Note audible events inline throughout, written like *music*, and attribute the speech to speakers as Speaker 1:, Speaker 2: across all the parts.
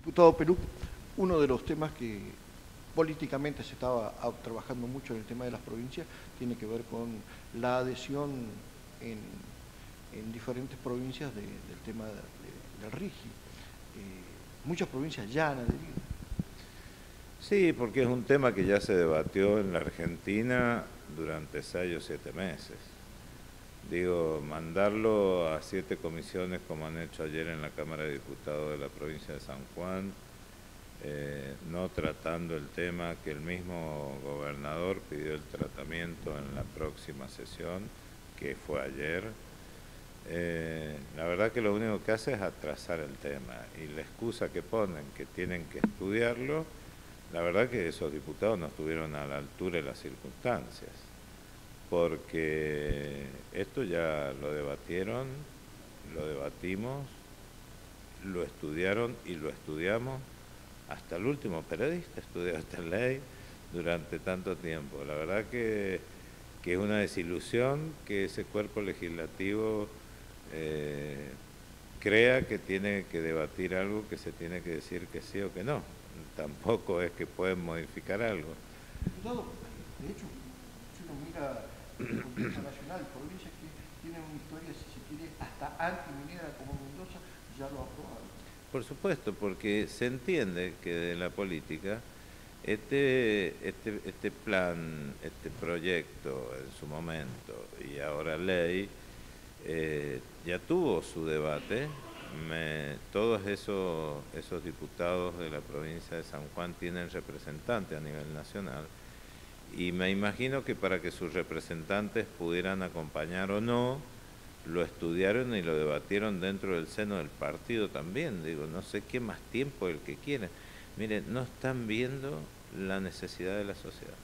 Speaker 1: Diputado Perú, uno de los temas que políticamente se estaba trabajando mucho en el tema de las provincias tiene que ver con la adhesión en, diferentes provincias del tema del RIGI. Eh, muchas provincias ya han adherido.
Speaker 2: Sí, porque es un tema que ya se debatió en la Argentina durante seis o siete meses. Digo, mandarlo a siete comisiones como han hecho ayer en la Cámara de Diputados de la provincia de San Juan, eh, no tratando el tema que el mismo gobernador pidió el tratamiento en la próxima sesión, que fue ayer. Eh, la verdad que lo único que hace es atrasar el tema y la excusa que ponen, que tienen que estudiarlo, la verdad que esos diputados no estuvieron a la altura de las circunstancias porque esto ya lo debatieron, lo debatimos, lo estudiaron y lo estudiamos. Hasta el último periodista *laughs* estudió esta ley durante tanto tiempo. La verdad que, es una desilusión que ese cuerpo legislativo eh, crea que tiene que debatir algo que se tiene que decir que sí o que no. Tampoco es que pueden modificar algo.
Speaker 1: de hecho, uno mira nacional, provincias que tienen una historia, si se quiere, hasta antiminera como Mendoza, ya lo aprobado.
Speaker 2: Por supuesto, porque se entiende que de la política este, este, este plan, este proyecto en su momento y ahora ley, eh, ya tuvo su debate. todos esos, esos diputados de la provincia de San Juan tienen representantes a nivel nacional y me imagino que para que sus representantes pudieran acompañar o no, lo estudiaron y lo debatieron dentro del seno del partido también. Digo, no sé qué más tiempo el que quieren. Miren, no están viendo la necesidad de la sociedad.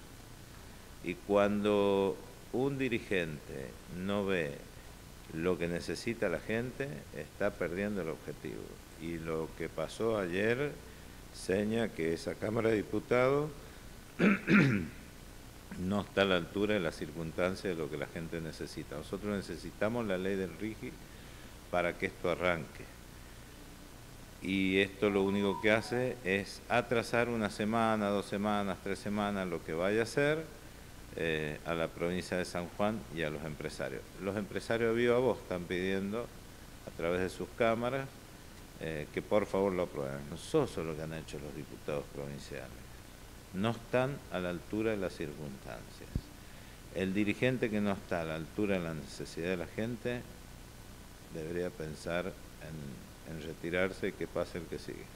Speaker 2: Y cuando un dirigente no ve lo que necesita la gente, está perdiendo el objetivo. Y lo que pasó ayer seña que esa Cámara de Diputados no está a la altura de las circunstancias de lo que la gente necesita. Nosotros necesitamos la ley del RIGI para que esto arranque. Y esto lo único que hace es atrasar una semana, dos semanas, tres semanas, lo que vaya a ser eh, a la provincia de San Juan y a los empresarios. Los empresarios de viva voz están pidiendo a través de sus cámaras eh, que por favor lo aprueben. No eso es lo que han hecho los diputados provinciales no están a la altura de las circunstancias. El dirigente que no está a la altura de la necesidad de la gente debería pensar en, retirarse y que pase el que sigue.